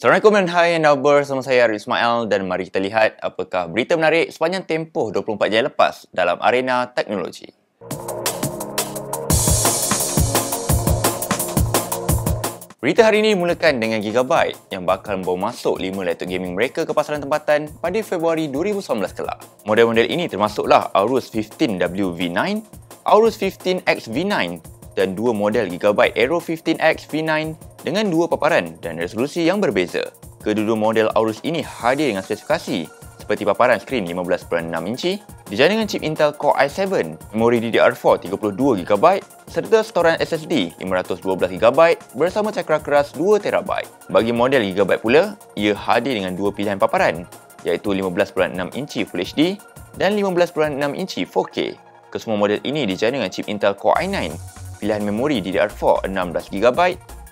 Assalamualaikum dan hai anda bersama saya Arif Ismail dan mari kita lihat apakah berita menarik sepanjang tempoh 24 jam lepas dalam arena teknologi. Berita hari ini mulakan dengan Gigabyte yang bakal membawa masuk 5 laptop gaming mereka ke pasaran tempatan pada Februari 2019 kelak. Model-model ini termasuklah Aorus 15W V9, Aorus 15X V9 dan dua model Gigabyte Aero 15X V9 dengan dua paparan dan resolusi yang berbeza. Kedua-dua model Aorus ini hadir dengan spesifikasi seperti paparan skrin 15.6 inci, dijana dengan chip Intel Core i7, memori DDR4 32GB serta storan SSD 512GB bersama cakra keras 2TB. Bagi model Gigabyte pula, ia hadir dengan dua pilihan paparan iaitu 15.6 inci Full HD dan 15.6 inci 4K. Kesemua model ini dijana dengan chip Intel Core i9, pilihan memori DDR4 16GB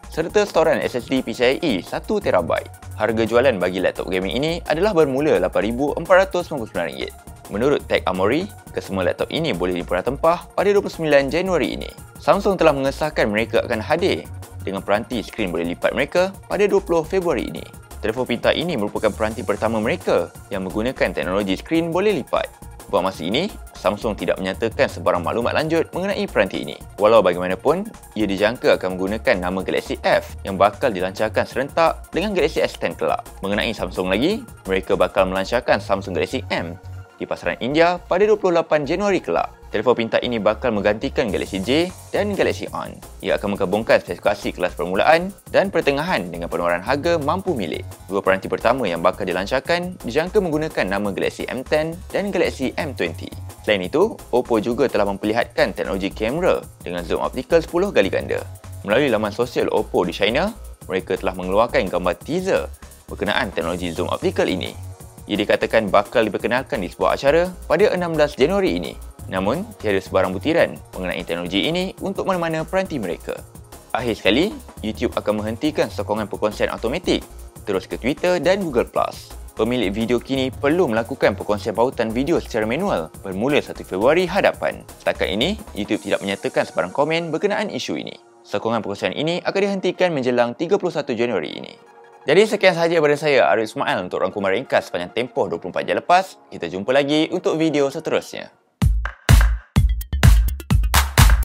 serta storan SSD PCIe 1TB. Harga jualan bagi laptop gaming ini adalah bermula RM8,499. Menurut Tech Armory, kesemua laptop ini boleh diperah tempah pada 29 Januari ini. Samsung telah mengesahkan mereka akan hadir dengan peranti skrin boleh lipat mereka pada 20 Februari ini. Telefon pintar ini merupakan peranti pertama mereka yang menggunakan teknologi skrin boleh lipat. Buat masa ini, Samsung tidak menyatakan sebarang maklumat lanjut mengenai peranti ini. Walau bagaimanapun, ia dijangka akan menggunakan nama Galaxy F yang bakal dilancarkan serentak dengan Galaxy S10 kelak. Mengenai Samsung lagi, mereka bakal melancarkan Samsung Galaxy M di pasaran India pada 28 Januari kelak. Telefon pintar ini bakal menggantikan Galaxy J dan Galaxy On. Ia akan menggabungkan spesifikasi kelas permulaan dan pertengahan dengan penawaran harga mampu milik. Dua peranti pertama yang bakal dilancarkan dijangka menggunakan nama Galaxy M10 dan Galaxy M20. Selain itu, Oppo juga telah memperlihatkan teknologi kamera dengan zoom optical 10 kali ganda. Melalui laman sosial Oppo di China, mereka telah mengeluarkan gambar teaser berkenaan teknologi zoom optical ini. Ia dikatakan bakal diperkenalkan di sebuah acara pada 16 Januari ini. Namun, tiada sebarang butiran mengenai teknologi ini untuk mana-mana peranti mereka. Akhir sekali, YouTube akan menghentikan sokongan perkongsian automatik terus ke Twitter dan Google+. Pemilik video kini perlu melakukan perkongsian pautan video secara manual bermula 1 Februari hadapan. Setakat ini, YouTube tidak menyatakan sebarang komen berkenaan isu ini. Sokongan perkongsian ini akan dihentikan menjelang 31 Januari ini. Jadi sekian sahaja daripada saya Arif Ismail untuk rangkuman ringkas sepanjang tempoh 24 jam lepas. Kita jumpa lagi untuk video seterusnya.